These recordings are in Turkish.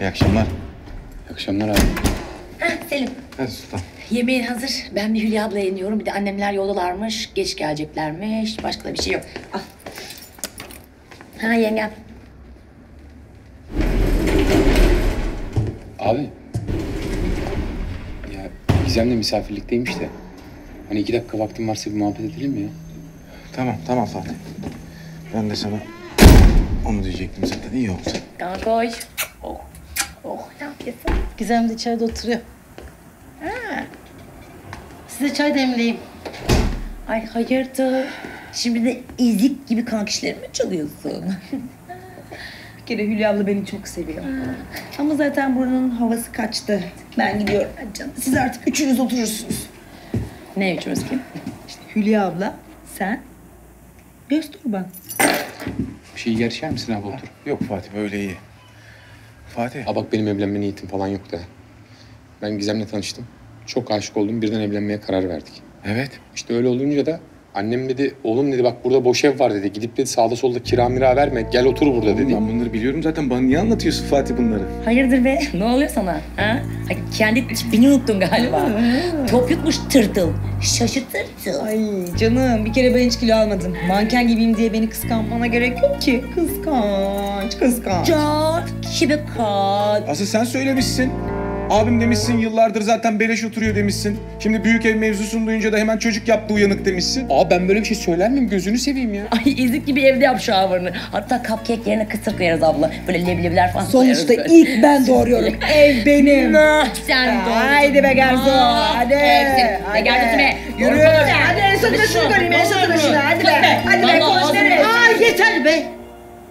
İyi akşamlar. İyi akşamlar abi. Heh, Selim, Hadi Sultan. yemeğin hazır. Ben bir Hülya ablaya iniyorum. Bir de annemler yoldalarmış. Geç geleceklermiş. Başka da bir şey yok. Al. Ha yengem. Abi. Ya Gizem'le misafirlikteymiş de. Hani iki dakika vaktim varsa bir muhabbet edelim mi ya? Tamam, tamam Fatih. Ben de sana onu diyecektim zaten. İyi oldu. Kana koy. Oh. Oh ne yapıyorsun? Gizem de içeride oturuyor. Size çay demleyeyim. Ay hayırdır? Şimdi de ezik gibi kankişlerimi mi çalıyorsun? Bir kere Hülya abla beni çok seviyor. Ama zaten buranın havası kaçtı. Ben gidiyorum. Hadi canım. Siz artık üçünüz oturursunuz. ne üçümüz kim? Hülya abla, sen, Gözturban. Bir şey gerçeğer misin abi otur? Yok Fatih, böyle iyi. Fatih. Aa bak benim evlenme niyetim falan yok da. Ben Gizem'le tanıştım. Çok aşık oldum. Birden evlenmeye karar verdik. Evet. İşte öyle olunca da annem dedi, oğlum dedi bak burada boş ev var dedi. Gidip dedi sağda solda kira mira verme. Gel otur burada dedi. Ben bunları biliyorum zaten. Bana niye anlatıyorsun Fatih bunları? Hayırdır be? Ne oluyor sana? Ha? Ay, kendi tipini unuttun galiba. Top yutmuş tırtıl. Şaşı tırtıl. Ay canım bir kere ben hiç kilo almadım. Manken gibiyim diye beni kıskanmana gerek yok ki. Kıskanç, kıskanç. Can, kibe kat. Asıl sen söylemişsin. Abim demişsin yıllardır zaten beleş oturuyor demişsin. Şimdi büyük ev mevzusunu duyunca da hemen çocuk yaptı uyanık demişsin. Aa ben böyle bir şey söyler miyim? Gözünü seveyim ya. Ay ezik gibi evde yap şavarını. Hatta cupcake yerine kısır koyarız abla. Böyle leblebiler falan Sonuçta koyarız ilk ben doğuruyorum. Ev benim. Sen doğru. Haydi be Gerzo, hadi. Hadi. Gerzo be. Yürü. Hadi en sonunda şunu göreyim, en sonunda şunu. Hadi be. Hadi be, konuş nereye? Aa yeter be.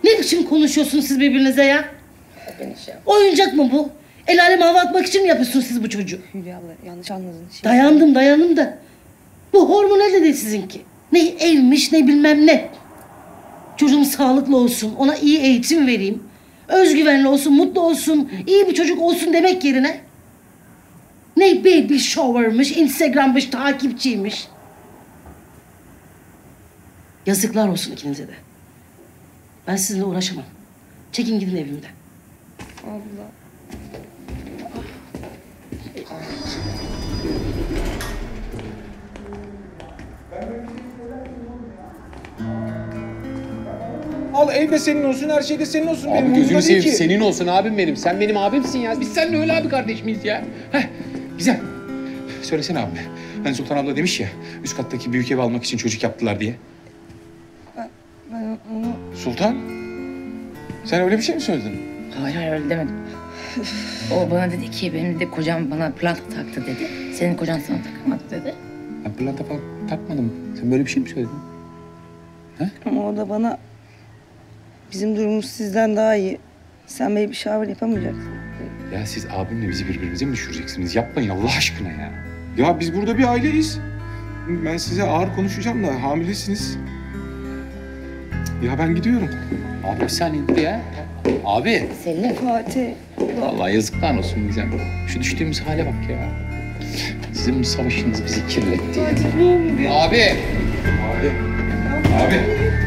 Ne biçim konuşuyorsunuz siz birbirinize ya? Oyuncak mı bu? El aleme hava atmak için mi yapıyorsunuz siz bu çocuğu? Hülya abla yanlış anladın. Dayandım dayandım da. Bu hormon elde değil sizinki. Ne evmiş ne bilmem ne. Çocuğum sağlıklı olsun, ona iyi eğitim vereyim. Özgüvenli olsun, mutlu olsun, iyi bir çocuk olsun demek yerine. Ne baby shower'mış, Instagram'mış, takipçiymiş. Yazıklar olsun ikinize de. Ben sizinle uğraşamam. Çekin gidin evimden. Al ev de senin olsun, her şey de senin olsun. Benim Abi umurumda gözünü değil seveyim. ki. Senin olsun abim benim. Sen benim abimsin ya. Biz seninle öyle abi kardeş miyiz ya? Heh. Güzel. Söylesene abi. Hani Sultan abla demiş ya, üst kattaki büyük ev almak için çocuk yaptılar diye. Sultan, sen öyle bir şey mi söyledin? Hayır hayır öyle demedim. O bana dedi ki benim de kocam bana planta taktı dedi. Senin kocan sana takamadı dedi. Ben pırlanta falan takmadım. Sen böyle bir şey mi söyledin? Ama o da bana bizim durumumuz sizden daha iyi. Sen baby shower yapamayacaksın. Ya siz abimle bizi birbirimize mi düşüreceksiniz? Yapmayın Allah aşkına ya. Ya biz burada bir aileyiz. Ben size ağır konuşacağım da hamilesiniz. Ya ben gidiyorum. Abi bir saniye dur ya. Abi. Selim. Fatih. Vallahi yazıklar olsun bize. Şu düştüğümüz hale bak ya. Sizin bu savaşınız bizi kirletti. ya. Abi. Abi. Abi.